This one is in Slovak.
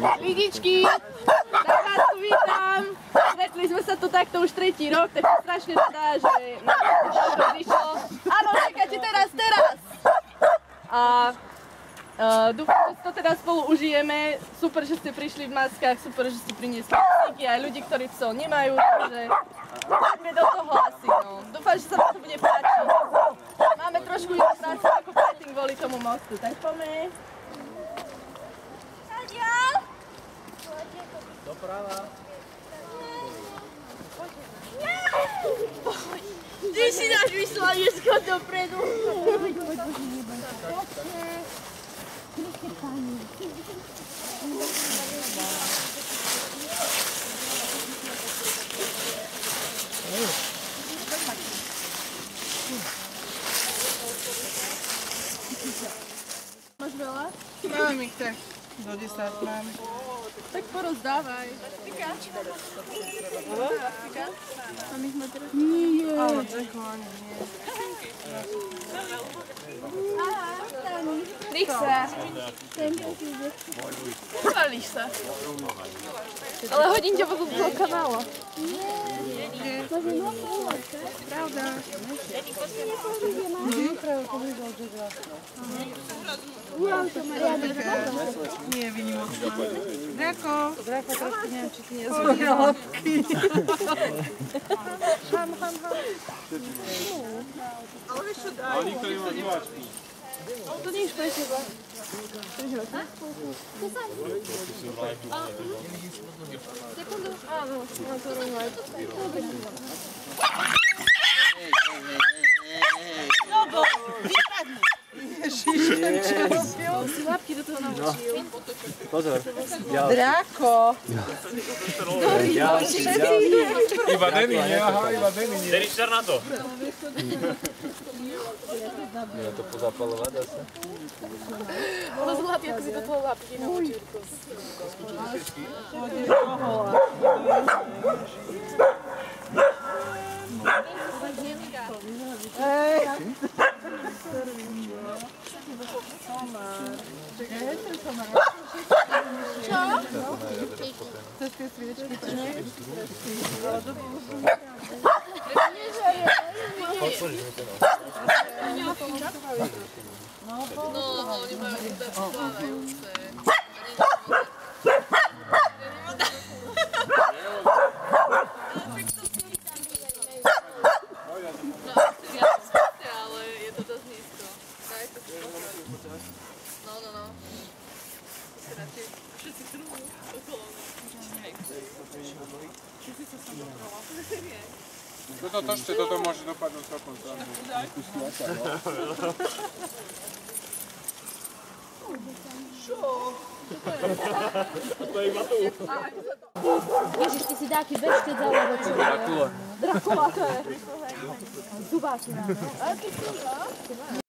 Lidičky, tak vás tu vítam. Stretli sme sa tu takto už tretí rok, tak som strašne rada, že nám to vyšlo. Áno, čakáte teraz, teraz. A uh, dúfam, že to teda spolu užijeme. Super, že ste prišli v maskách, super, že ste priniesli psíky, aj ľudí, ktorí psov nemajú, takže poďme do toho asi. No. Dúfam, že sa vám to bude páčiť. Máme trošku inú prácu ako predtým kvôli tomu mostu, tak poďme. Ty si náš vyslaniecko dopredu. Máš veľa? Mám ich tak do 10 mám. Tak porozdávaj. Ale drecho ani nie. Chváliš sa. Ale hodím ťa vôbec toho kanála. Pravda. Nie, vynimočná. Grako! Grako troszkę nie wiem, czy ty nie zrobiłabki. Ham, ham, ham. Ale się daje. Oni to nie ma złaczki. To nie jest chyba. Sekundę. A, no, no to rozumiem. No bo, nie padnie. Żyję, si łapki do tego nauczył. Pozor. Drako! Ja. I wadeni, nie? Aha, i wadeni, nie. Deriš Černato. Ja to pozapalo vada se. Ono zlati, ako si to łapki lapke naučil. Odiš kohola. Ej! Chcesz te sviečky? No, no, No to też ty, to, to może dopadną całą stronę. Wiesz, ti si daki već te dala da čuje. Drakula. Drakula, to je. Zubaš mi rano. A ti si, a?